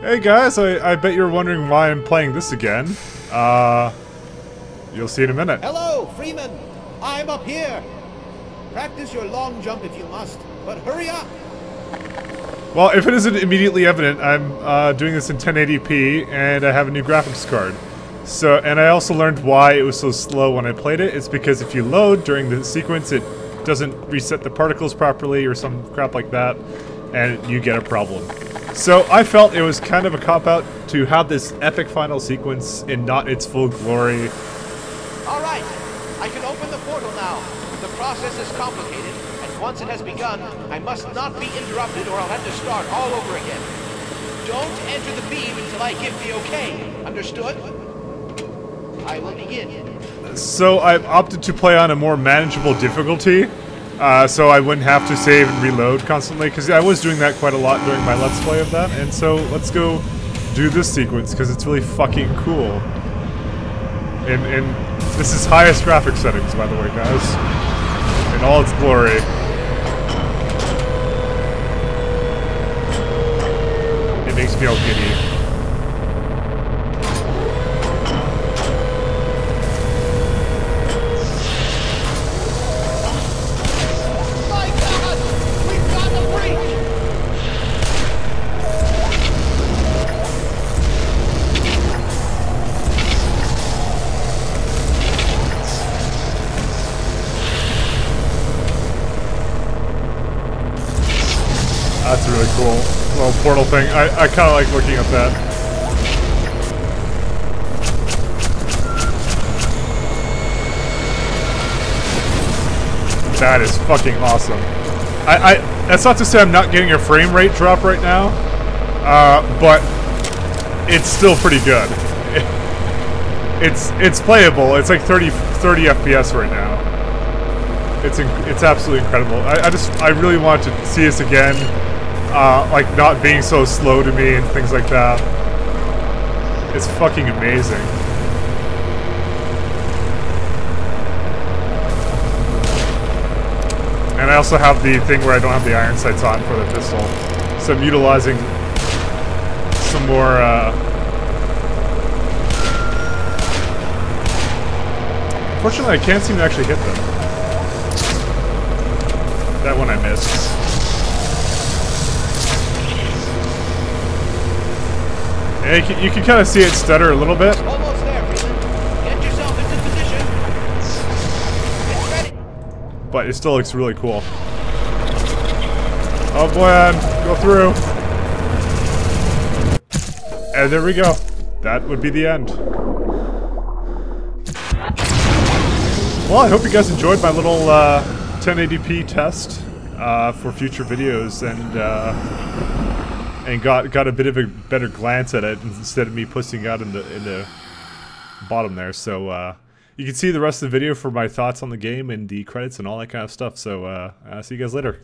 Hey guys, I, I bet you're wondering why I'm playing this again. Uh, you'll see in a minute. Hello, Freeman. I'm up here. Practice your long jump if you must, but hurry up. Well, if it isn't immediately evident, I'm uh, doing this in 1080p, and I have a new graphics card. So, and I also learned why it was so slow when I played it. It's because if you load during the sequence, it doesn't reset the particles properly or some crap like that, and you get a problem. So I felt it was kind of a cop-out to have this epic final sequence in not its full glory. All right, I can open the portal now. The process is complicated, and once it has begun, I must not be interrupted or I'll have to start all over again. Don't enter the beam until I give the okay. Understood? I will begin. So I've opted to play on a more manageable difficulty, uh, so I wouldn't have to save and reload constantly, because I was doing that quite a lot during my Let's Play of that, and so let's go do this sequence, because it's really fucking cool. And, and this is highest graphic settings, by the way, guys. In all its glory. It makes me all giddy. That's really cool. Little portal thing. I, I kind of like looking at that. That is fucking awesome. I, I that's not to say I'm not getting a frame rate drop right now, uh, but it's still pretty good. it's it's playable. It's like 30 30 FPS right now. It's it's absolutely incredible. I, I just I really want to see this again, uh, like not being so slow to me and things like that. It's fucking amazing. And I also have the thing where I don't have the iron sights on for the pistol, so I'm utilizing some more. Uh, Fortunately, I can't seem to actually hit them. That one I missed. Yeah, you can, you can kind of see it stutter a little bit. Almost there, Freeman. Get yourself into position. Get ready. but it still looks really cool. Oh boy, go through. And there we go. That would be the end. Well, I hope you guys enjoyed my little uh, 1080p test uh, for future videos and uh, and got got a bit of a better glance at it instead of me pussing out in the in the bottom there. So uh, you can see the rest of the video for my thoughts on the game and the credits and all that kind of stuff. So uh, I'll see you guys later.